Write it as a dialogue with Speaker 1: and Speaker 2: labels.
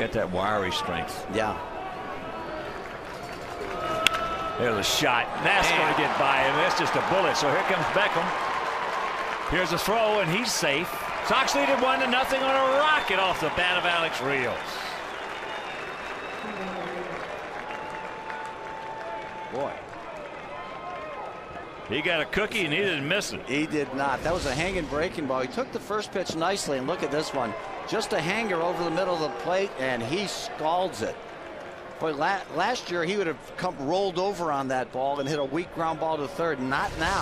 Speaker 1: Got that wiry strength.
Speaker 2: Yeah.
Speaker 1: There's a shot. That's going to get by him. That's just a bullet. So here comes Beckham. Here's a throw, and he's safe. Sox leaded one to nothing on a rocket off the bat of Alex Rios. Boy. He got a cookie and he didn't miss it.
Speaker 2: He did not. That was a hanging breaking ball. He took the first pitch nicely, and look at this one. Just a hanger over the middle of the plate, and he scalds it. Boy, la last year he would have come rolled over on that ball and hit a weak ground ball to third. Not now.